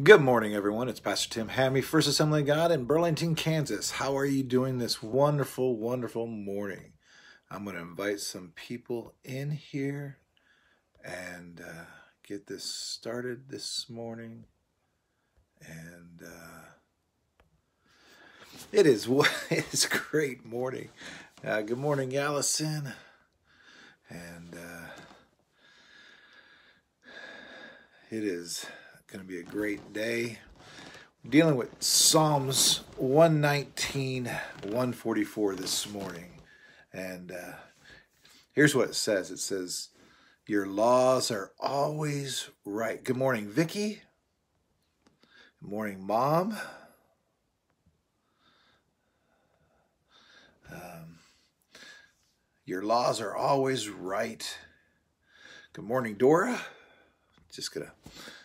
Good morning, everyone. It's Pastor Tim Hammye, First Assembly of God in Burlington, Kansas. How are you doing this wonderful, wonderful morning? I'm going to invite some people in here and uh, get this started this morning. And uh, it is it's great morning. Uh, good morning, Allison. And uh, it is going to be a great day. dealing with Psalms 119, 144 this morning. And uh, here's what it says it says, Your laws are always right. Good morning, Vicki. Good morning, Mom. Um, your laws are always right. Good morning, Dora. Just gonna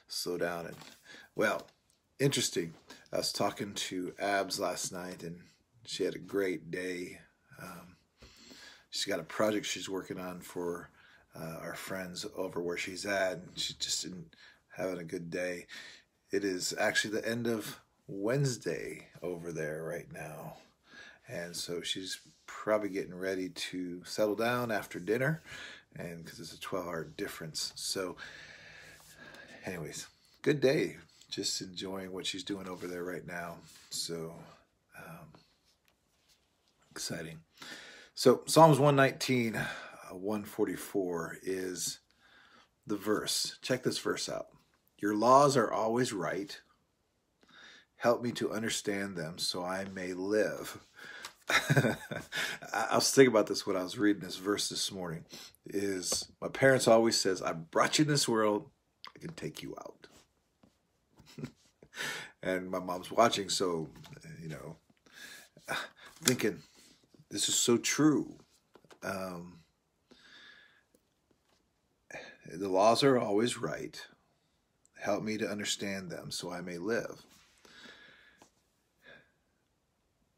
slow down and well interesting. I was talking to abs last night and she had a great day. Um, she's got a project she's working on for uh, our friends over where she's at and she's just in, having a good day. It is actually the end of wednesday over there right now. And so she's probably getting ready to settle down after dinner and because it's a 12 hour difference. So anyways, good day. Just enjoying what she's doing over there right now. So um, exciting. So Psalms 119, uh, 144 is the verse. Check this verse out. Your laws are always right. Help me to understand them so I may live. I was thinking about this when I was reading this verse this morning. Is my parents always says, "I brought you in this world I can take you out. and my mom's watching, so, you know, thinking, this is so true. Um, the laws are always right. Help me to understand them so I may live.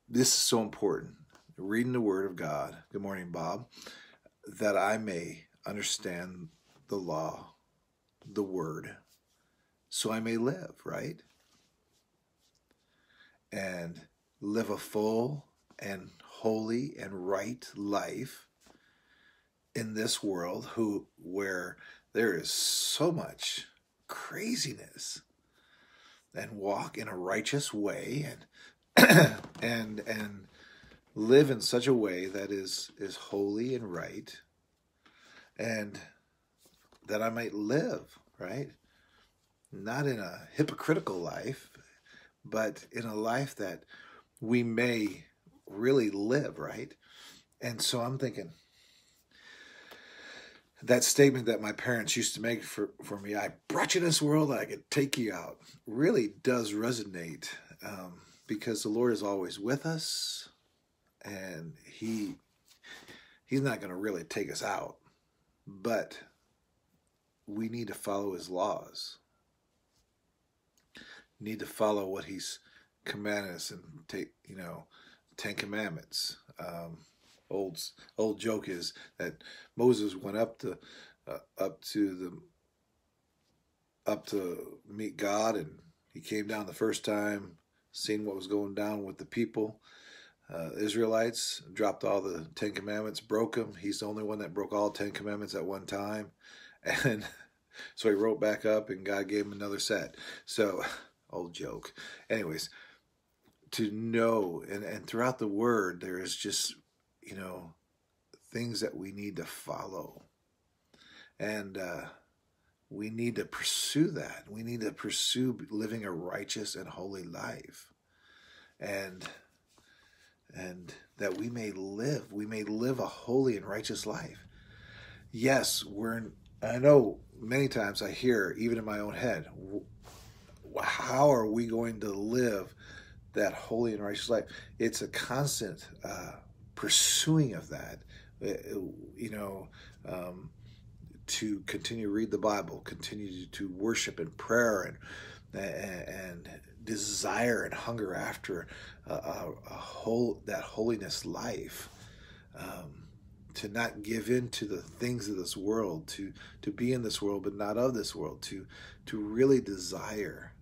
This is so important. Reading the Word of God. Good morning, Bob. That I may understand the law the word so I may live, right? And live a full and holy and right life in this world who where there is so much craziness and walk in a righteous way and and and live in such a way that is is holy and right and that I might live, right? Not in a hypocritical life, but in a life that we may really live, right? And so I'm thinking that statement that my parents used to make for, for me, I brought you in this world, I could take you out, really does resonate um, because the Lord is always with us and he he's not going to really take us out but we need to follow his laws. Need to follow what he's commanded us and take, you know, Ten Commandments. Um, old old joke is that Moses went up to uh, up to the up to meet God, and he came down the first time, seeing what was going down with the people. Uh, Israelites dropped all the Ten Commandments, broke them. He's the only one that broke all Ten Commandments at one time. And so he wrote back up and God gave him another set. So, old joke. Anyways, to know and, and throughout the word, there is just, you know, things that we need to follow. And uh, we need to pursue that. We need to pursue living a righteous and holy life. And and that we may live, we may live a holy and righteous life. Yes, we're in, I know many times I hear, even in my own head, how are we going to live that holy and righteous life? It's a constant uh, pursuing of that. Uh, you know, um, to continue to read the Bible, continue to worship and prayer and and desire and hunger after a, a, a whole that holiness life. Um, to not give in to the things of this world, to to be in this world but not of this world, to to really desire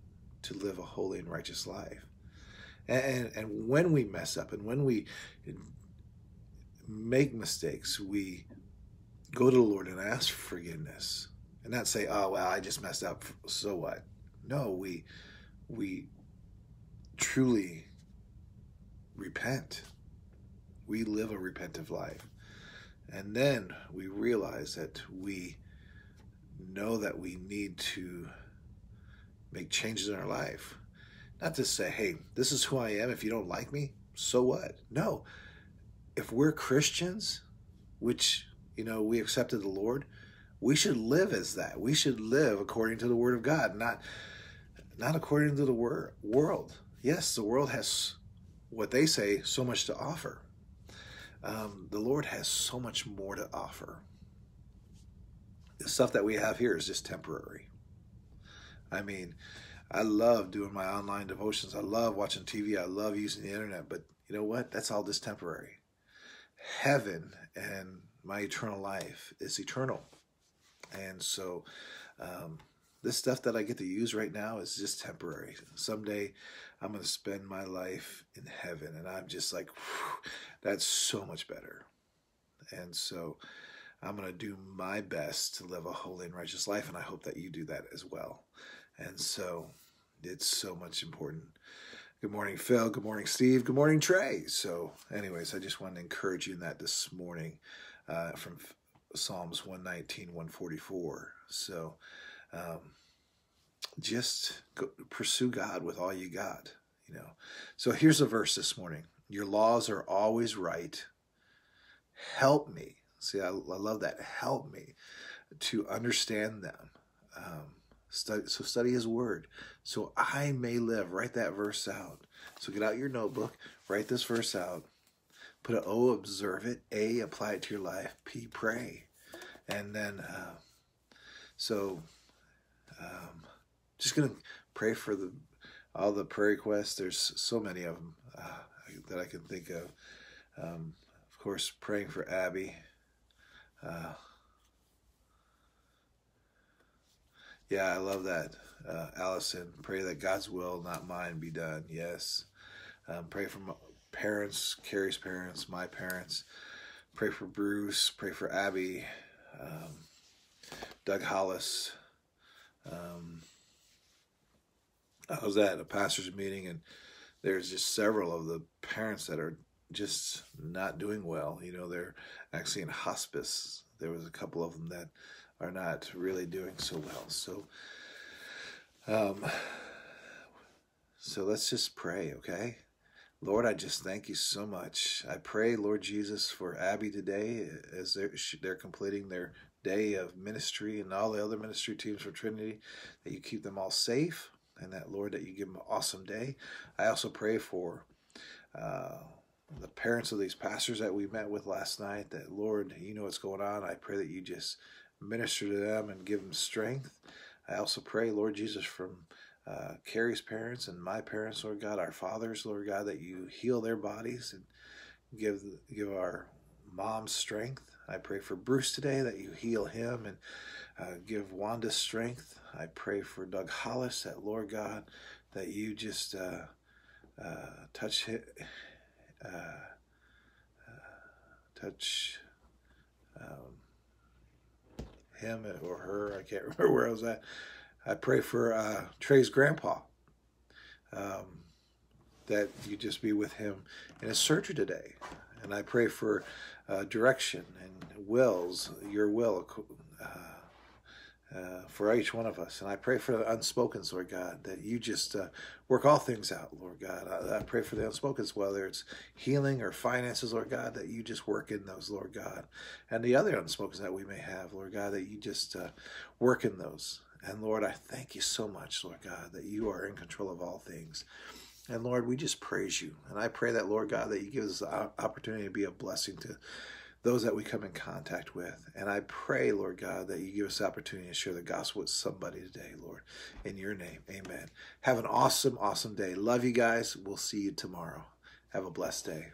to live a holy and righteous life. And, and when we mess up and when we make mistakes, we go to the Lord and ask for forgiveness and not say, oh, well, I just messed up. So what? No, we, we truly repent. We live a repentive life. And then we realize that we know that we need to make changes in our life. Not to say, hey, this is who I am. If you don't like me, so what? No. If we're Christians, which, you know, we accepted the Lord, we should live as that. We should live according to the Word of God, not not according to the wor- world. Yes, the world has what they say so much to offer. Um, the Lord has so much more to offer. The stuff that we have here is just temporary. I mean, I love doing my online devotions. I love watching TV. I love using the internet. But you know what? That's all just temporary. Heaven and my eternal life is eternal. And so, um, this stuff that I get to use right now is just temporary. Someday I'm going to spend my life in heaven. And I'm just like, that's so much better. And so I'm going to do my best to live a holy and righteous life. And I hope that you do that as well. And so it's so much important. Good morning, Phil. Good morning, Steve. Good morning, Trey. So, anyways, I just wanted to encourage you in that this morning uh, from Psalms 119, 144. So, um, just go, pursue God with all you got, you know. So here's a verse this morning. Your laws are always right. Help me. See, I, I love that. Help me to understand them. Um, study, so study His Word, so I may live. Write that verse out. So get out your notebook, write this verse out. Put an O, observe it. A, apply it to your life. P, pray. And then, uh, so um, just gonna pray for the all the prayer requests. There's so many of them uh, that I can think of. Um, of course, praying for Abby. Uh, yeah, I love that. Uh, Allison, pray that God's will, not mine, be done. Yes. Um, pray for my parents, Carrie's parents, my parents. Pray for Bruce. Pray for Abby. Um, Doug Hollis. Um, I was at a pastor's meeting, and there's just several of the parents that are just not doing well. You know, they're actually in hospice. There was a couple of them that are not really doing so well. So, um, so let's just pray, okay? Lord, I just thank you so much. I pray, Lord Jesus, for Abby today as they're, they're completing their day of ministry and all the other ministry teams for Trinity, that you keep them all safe and that, Lord, that you give them an awesome day. I also pray for uh, the parents of these pastors that we met with last night, that, Lord, you know what's going on. I pray that you just minister to them and give them strength. I also pray, Lord Jesus, from uh, Carrie's parents and my parents, Lord God, our fathers, Lord God, that you heal their bodies and give give our moms strength. I pray for Bruce today that you heal him and uh, give Wanda strength. I pray for Doug Hollis that, Lord God, that you just uh, uh, touch him, uh, uh, touch um, him or her. I can't remember where I was at. I pray for uh, Trey's grandpa. Um, that you just be with him in his surgery today. And I pray for uh, direction and wills, your will uh, uh, for each one of us. And I pray for the unspoken, Lord God, that you just uh, work all things out, Lord God. I, I pray for the unspoken, whether it's healing or finances, Lord God, that you just work in those, Lord God. And the other unspoken that we may have, Lord God, that you just uh, work in those. And Lord, I thank you so much, Lord God, that you are in control of all things. And Lord, we just praise you. And I pray that, Lord God, that you give us the opportunity to be a blessing to those that we come in contact with. And I pray, Lord God, that you give us the opportunity to share the gospel with somebody today, Lord. In your name, amen. Have an awesome, awesome day. Love you guys. We'll see you tomorrow. Have a blessed day.